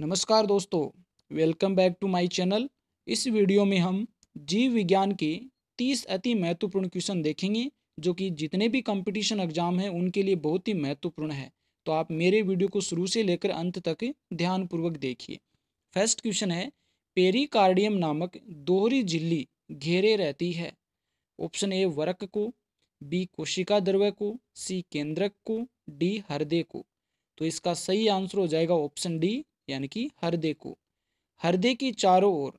नमस्कार दोस्तों welcome back to my channel इस वीडियो में हम जीव विज्ञान के 30 अति महत्वपूर्ण क्वेश्चन देखेंगे, जो कि जितने भी कंपटीशन एग्ज़ाम हैं, उनके लिए बहुत ही महत्वपूर्ण है। तो आप मेरे वीडियो को शुरू से लेकर अंत तक ध्यानपूर्वक देखिए। फ़र्स्ट क्वेश्चन है पेरिकार्डियम नामक दोहरी झिल्ली घेरे रहती है। ऑप्शन ए वरक को बी कोशिका द्रव्य को सी केंद्रक को डी हृदय को। तो इसका सही आंसर हो जाएगा ऑप्शन डी यानी कि हृदय को। हृदय की चारों ओर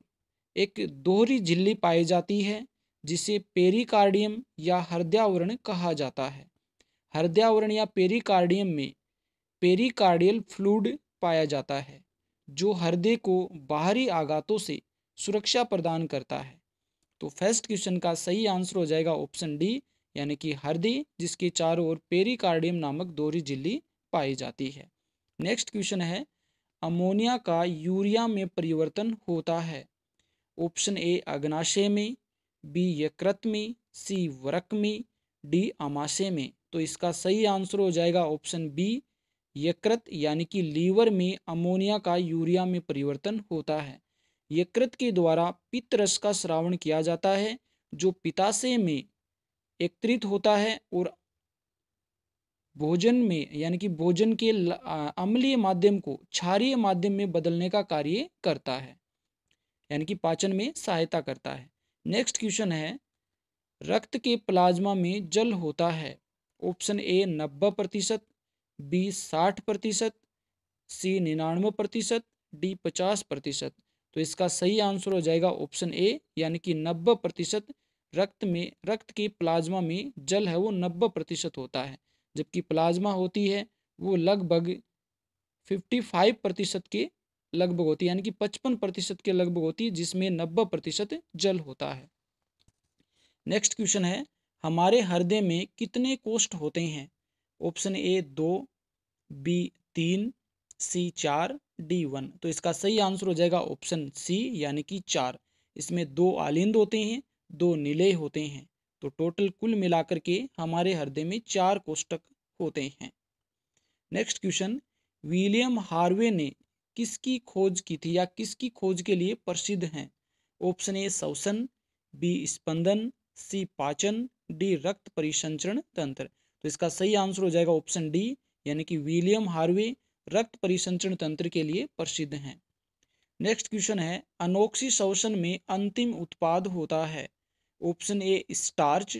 एक दोहरी झिल्ली पाई जाती है, जिसे पेरिकार्डियम या हृदयावरण कहा जाता है। हृदयावरण या पेरिकार्डियम में पेरिकार्डियल फ्लूड पाया जाता है, जो हृदय को बाहरी आघातों से सुरक्षा प्रदान करता है। तो फ़र्स्ट क्वेश्चन का सही आंसर हो जाएगा ऑप्शन डी, यानी कि हृदय जिसके चारों ओर पेरिकार्डियम नामक दोहरी झिल्ली पाई जाती है। नेक्स्ट क्वेश्चन है अमोनिया का यूरिया में परिवर्तन होता है। ऑप्शन ए, अग्नाशय में, बी, यकृत में, सी, वरक में, डी, अमाशय में। तो इसका सही आंसर हो जाएगा ऑप्शन बी, यकृत, यानी कि लीवर में अमोनिया का यूरिया में परिवर्तन होता है। यकृत के द्वारा पित्त रस का श्रावण किया जाता है, जो पिताशय में एकत्रित होता है और भोजन में, यानी कि भोजन के अम्लीय माध्यम को क्षारीय माध्यम में बदलने का कार्य करता है, यानी कि पाचन में सहायता करता है। नेक्स्ट क्वेश्चन है, रक्त के प्लाज्मा में जल होता है। ऑप्शन ए, नब्बे प्रतिशत, बी, साठ प्रतिशत, सी, निन्यानवे प्रतिशत, डी, पचास प्रतिशत। तो इसका सही आंसर हो जाएगा ऑप्शन ए, यानी कि नब्बे प्रतिशत रक्त में, रक्त के प्लाज्मा में जल है, वो नब्बे प्रतिशत होता है। जबकि प्लाज्मा होती है, वो लगभग फिफ्टी फाइव प्रतिशत के लगभग होती है, यानी कि पचपन प्रतिशत के लगभग होती है, जिसमें नब्बे प्रतिशत जल होता है। नेक्स्ट क्वेश्चन है, हमारे हृदय में कितने कोष्ठ होते हैं? ऑप्शन ए दो बी तीन सी चार डी वन तो इसका सही आंसर हो जाएगा ऑप्शन सी यानी कि चार। इसमें दो आलिंद होते हैं, दो निलय होते हैं। तो टोटल कुल मिलाकर के हमारे हृदय में चार कोष्टक होते हैं। नेक्स्ट क्वेश्चन विलियम हार्वे ने किसकी खोज की थी या किसकी खोज के लिए प्रसिद्ध हैं? ऑप्शन ए शवसन बी स्पंदन सी पाचन डी रक्त परिसंचरण तंत्र। तो इसका सही आंसर हो जाएगा ऑप्शन डी यानी कि विलियम हार्वे रक्त परिसंचरण तंत्र के लिए प्रसिद्ध हैं। नेक्स्ट क्वेश्चन है अनोक्सी शोषण में अंतिम उत्पाद होता है। Option A starch,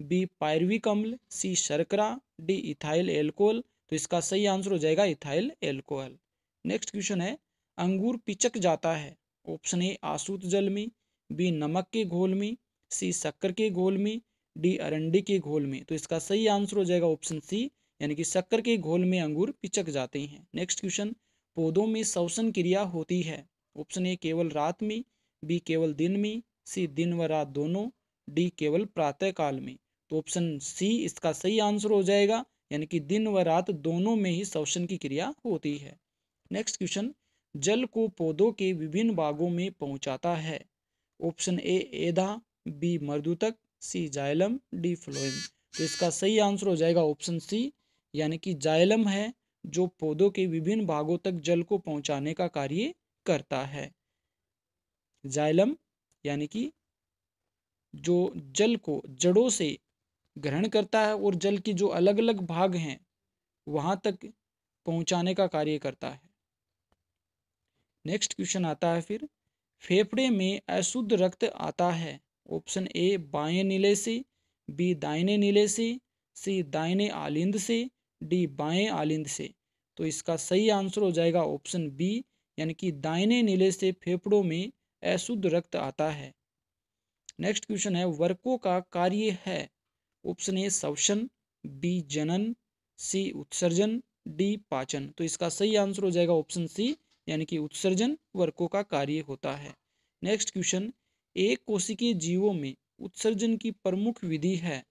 B pyruvic अम्ल सी शर्करा, डी इथाइल एल्कोहल। तो इसका सही आंसर हो जाएगा इथाइल एल्कोहल। नेक्स्ट क्वेश्चन है, अंगूर पिचक जाता है। ऑप्शन ए आसूत जल में बी नमक के घोल में सी शक्कर के घोल में डी अरंडी के घोल में तो इसका सही आंसर हो जाएगा ऑप्शन सी, यानी कि शक्कर के घोल में अंगूर पिचक जाते हैं। नेक्स्ट क्वेश्चन, पौधों में श्वसन क्रिया होती है। ऑप्शन ए केवल रात में, बी केवल दिन में, सी दिन व रात दोनों। डी केवल प्रातः काल में। तो ऑप्शन सी इसका सही आंसर हो जाएगा, यानी कि दिन व रात दोनों में ही श्वसन की क्रिया होती है। नेक्स्ट क्वेश्चन जल को पौधों के विभिन्न भागों में पहुंचाता है। ऑप्शन ए एधा बी मर्दूतक सी जायलम डी फ्लोएम। तो इसका सही आंसर हो जाएगा ऑप्शन सी यानी कि जायलम है जो पौधों के विभिन्न भागों तक जल को पहुँचाने का कार्य करता है। जायलम, यानी कि जो जल को जड़ों से ग्रहण करता है और जल की जो अलग अलग भाग हैं, वहाँ तक पहुँचाने का कार्य करता है। नेक्स्ट क्वेश्चन आता है फिर। फेफड़े में अशुद्ध रक्त आता है। ऑप्शन ए बाएँ नीले से बी दाहिने नीले से सी दाहिने आलिंद से डी बाएँ आलिंद से। तो इसका सही आंसर हो जाएगा ऑप्शन बी यानी कि दाहिने नीले से फेफड़ों में अशुद्ध रक्त आता है। नेक्स्ट क्वेश्चन है वर्कों का कार्य है। ऑप्शन ए सवशन बी जनन, सी उत्सर्जन, डी पाचन। तो इसका सही आंसर हो जाएगा ऑप्शन सी, यानी कि उत्सर्जन वर्कों का कार्य होता है। नेक्स्ट क्वेश्चन, एक कोशिकीय जीवों में उत्सर्जन की प्रमुख विधि है।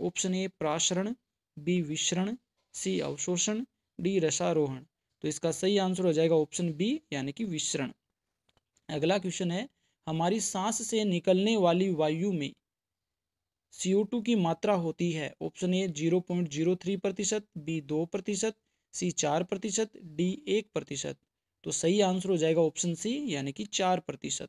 ऑप्शन ए, प्राशरण, बी, विश्रण, सी, अवशोषण, डी, रसारोहण। तो इसका सही आंसर हो जाएगा ऑप्शन बी, यानी कि विश्रण। अगला क्वेश्चन है हमारी सांस से निकलने वाली वायु में सी की मात्रा होती है। Option A zero point zero three प्रतिशत बी दो प्रतिशत सी चार प्रतिशत डी एक प्रतिशत। तो सही आंसर हो जाएगा ऑप्शन सी यानी कि चार प्रतिशत।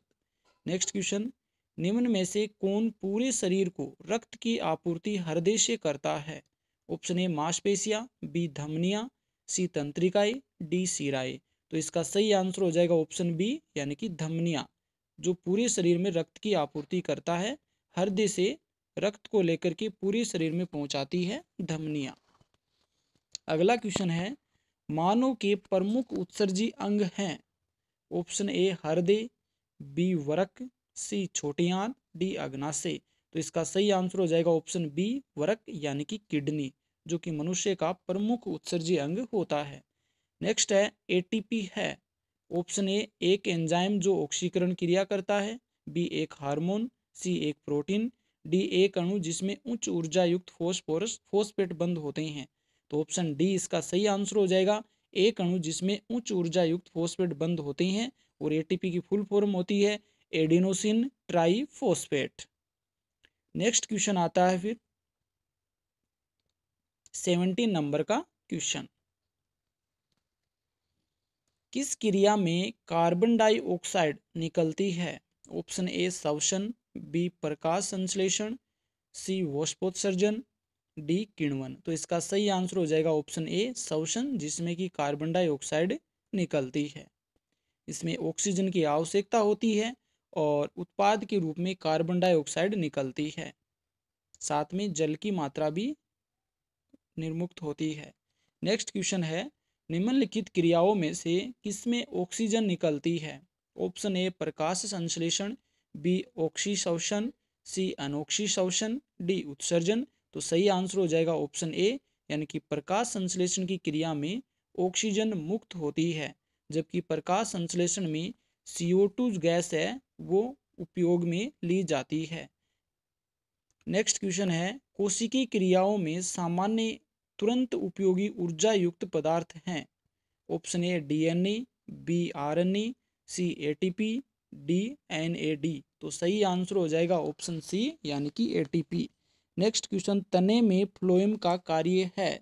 नेक्स्ट क्वेश्चन निम्न में से कौन पूरे शरीर को रक्त की आपूर्ति हृदय से करता है? ऑप्शन ए मांसपेशिया बी धमनिया सी तंत्रिकाएँ डी सिराए। तो इसका सही आंसर हो जाएगा ऑप्शन बी यानी कि धमनिया। जो पूरे शरीर में रक्त की आपूर्ति करता है हृदय से रक्त को लेकर के पूरे शरीर में पहुंचाती है, धमनिया। अगला क्वेश्चन है, मानव के प्रमुख उत्सर्जी अंग हैं। ऑप्शन ए हृदय बी वरक सी छोटी आंत डी अग्नाशय। तो इसका सही आंसर हो जाएगा ऑप्शन बी वरक, यानी कि किडनी, जो कि मनुष्य का प्रमुख उत्सर्जी अंग होता है। नेक्स्ट है एटीपी है। ऑप्शन ए एक एंजाइम जो ऑक्सीकरण क्रिया करता है। बी एक हार्मोन सी एक प्रोटीन डी एक अणु जिसमें उच्च ऊर्जा युक्त फोस्फोरस फोस्पेट बंद होते हैं। तो ऑप्शन डी इसका सही आंसर हो जाएगा। एक अणु जिसमें उच्च ऊर्जा युक्त फोस्पेट बंद होते हैं और एटीपी की फुल फॉर्म होती है एडिनोसिन ट्राईफोस्फेट नेक्स्ट क्वेश्चन आता है फिर। सेवनटीन नंबर का क्वेश्चन किस क्रिया में कार्बन डाइऑक्साइड निकलती है? ऑप्शन ए शवसन बी प्रकाश संश्लेषण. सी वोस्पोत्सर्जन डी किण्वन तो इसका सही आंसर हो जाएगा ऑप्शन ए शवसन जिसमें कि कार्बन डाइऑक्साइड निकलती है। इसमें ऑक्सीजन की आवश्यकता होती है और उत्पाद के रूप में कार्बन डाइऑक्साइड निकलती है। साथ में जल की मात्रा भी निर्मुक्त होती है। नेक्स्ट क्वेश्चन है निम्नलिखित क्रियाओं में से किसमें ऑक्सीजन निकलती है? ऑप्शन ए प्रकाश संश्लेषण बी ऑक्सी शोषण सी अनोक्षी शोषण डी उत्सर्जन। तो सही आंसर हो जाएगा ऑप्शन ए यानी कि प्रकाश संश्लेषण की क्रिया में ऑक्सीजन मुक्त होती है, जबकि प्रकाश संश्लेषण में CO2 गैस है, वो उपयोग में ली जाती है। नेक्स्ट क्वेश्चन है, कोशिकी क्रियाओं में सामान्य तुरंत उपयोगी ऊर्जा युक्त पदार्थ हैं। Option A DNA B RNA C ATP D NAD तो सही आंसर हो जाएगा ऑप्शन सी यानी कि एटीपी नेक्स्ट क्वेश्चन तने में फ्लोएम का कार्य है।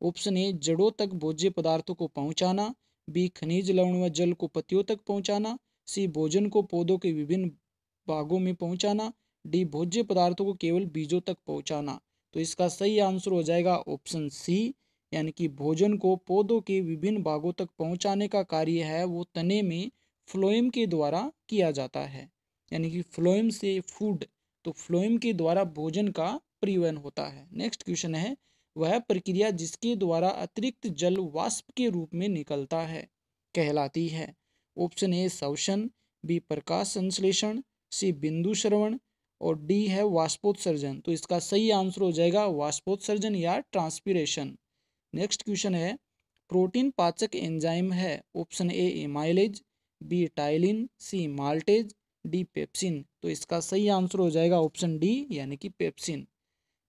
ऑप्शन ए जड़ों तक भोज्य पदार्थों को पहुंचाना। बी खनिज लवण व जल को पत्तियों तक पहुंचाना। सी भोजन को पौधों के विभिन्न भागों में पहुंचाना। डी भोज्य पदार्थों को केवल बीजों तक पहुंचाना। तो इसका सही आंसर हो जाएगा ऑप्शन सी, यानी कि भोजन को पौधों के विभिन्न भागों तक पहुँचाने का कार्य है, वो तने में फ्लोएम के द्वारा किया जाता है। यानी कि फ्लोएम से फ़ूड तो फ्लोएम के द्वारा भोजन का परिवहन होता है। नेक्स्ट क्वेश्चन है, वह प्रक्रिया जिसके द्वारा अतिरिक्त जल वाष्प के रूप में निकलता है, कहलाती है। ऑप्शन ए शवसन बी, प्रकाश संश्लेषण, सी, बिंदु श्रवण और डी है वाष्पोत्सर्जन। तो इसका सही आंसर हो जाएगा वाष्पोत्सर्जन या ट्रांसपीरेशन नेक्स्ट क्वेश्चन है, प्रोटीन पाचक एंजाइम है। Option A amylase B ptyalin C maltase D pepsin तो इसका सही आंसर हो जाएगा ऑप्शन डी यानी कि पेप्सिन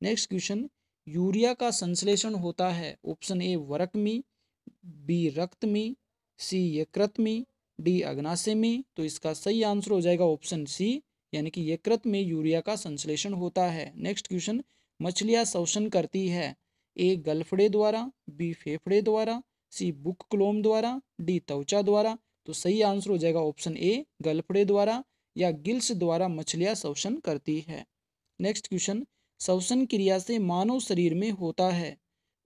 नेक्स्ट क्वेश्चन यूरिया का संश्लेषण होता है। ऑप्शन ए वरकमी बी रक्तमी सी यकृत में डी अग्नाशय में तो इसका सही आंसर हो जाएगा ऑप्शन सी यानी कि यकृत में यूरिया का संश्लेषण होता है। नेक्स्ट क्वेश्चन मछलियाँ शोषण करती है। ए गलफड़े द्वारा बी फेफड़े द्वारा सी बुक क्लोम द्वारा डी त्वचा द्वारा। तो सही आंसर हो जाएगा ऑप्शन ए गलफड़े द्वारा या गिल्स द्वारा मछलियाँ शोषण करती है। नेक्स्ट क्वेश्चन शोषण क्रिया से मानव शरीर में होता है।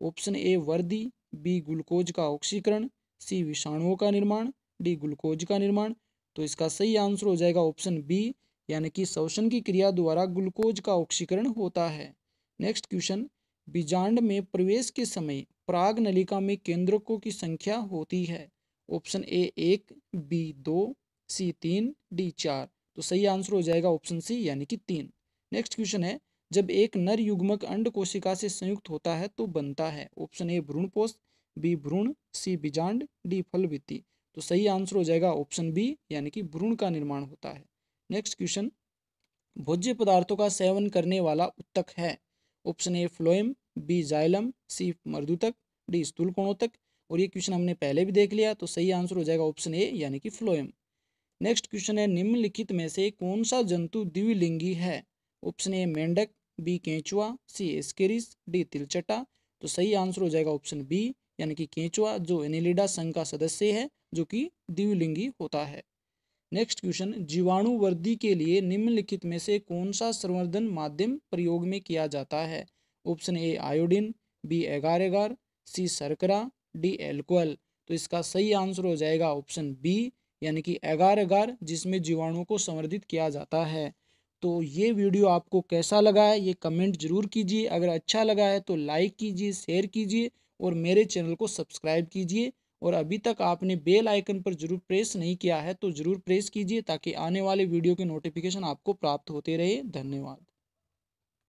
ऑप्शन ए वर्दी बी ग्लूकोज का ऑक्सीकरण सी विषाणुओं का निर्माण डी ग्लूकोज का निर्माण। तो इसका सही आंसर हो जाएगा ऑप्शन बी यानी कि शोषण की क्रिया द्वारा ग्लूकोज का ऑक्सीकरण होता है। नेक्स्ट क्वेश्चन, बीजांड में प्रवेश के समय प्राग नलिका में केंद्रकों की संख्या होती है। ऑप्शन ए एक, बी दो, सी तीन, डी चार। तो सही आंसर हो जाएगा ऑप्शन सी, यानी कि तीन। नेक्स्ट क्वेश्चन है, जब एक नर युग्मक अंड कोशिका से संयुक्त होता है तो बनता है। ऑप्शन ए भ्रूणपोष बी भ्रूण, सी बीजांड, डी फलवित्ती। तो सही आंसर हो जाएगा ऑप्शन बी, यानी कि भ्रूण का निर्माण होता है। नेक्स्ट क्वेश्चन भोज्य पदार्थों का सेवन करने वाला उत्तक है। Option A phloem B xylem C मर्दुतक. D स्थूल कोणोतक और ये क्वेश्चन हमने पहले भी देख लिया तो सही आंसर हो जाएगा ऑप्शन ए यानी कि फ्लोएम नेक्स्ट क्वेश्चन है, निम्नलिखित में से कौन सा जंतु द्विलिंगी है? ऑप्शन ए मेंढक. बी केंचुआ. C ascaris. डी तिलचटा. तो सही आंसर हो जाएगा ऑप्शन बी यानी कि केंचुआ, जो एनिलिडा संघ का सदस्य है, जो कि द्विलिंगी होता है। नेक्स्ट क्वेश्चन जीवाणु वृद्धि के लिए निम्नलिखित में से कौन सा संवर्धन माध्यम प्रयोग में किया जाता है? ऑप्शन ए आयोडीन बी एगार सी शर्करा डी एल्कोहल तो इसका सही आंसर हो जाएगा ऑप्शन बी यानी कि एगार एगार जिसमें जीवाणुओं को संवर्धित किया जाता है। तो ये वीडियो आपको कैसा लगा है, ये कमेंट ज़रूर कीजिए। अगर अच्छा लगा है तो लाइक कीजिए शेयर कीजिए और मेरे चैनल को सब्सक्राइब कीजिए। और अभी तक आपने बेल आइकन पर ज़रूर प्रेस नहीं किया है तो ज़रूर प्रेस कीजिए ताकि आने वाले वीडियो के नोटिफिकेशन आपको प्राप्त होते रहे। धन्यवाद।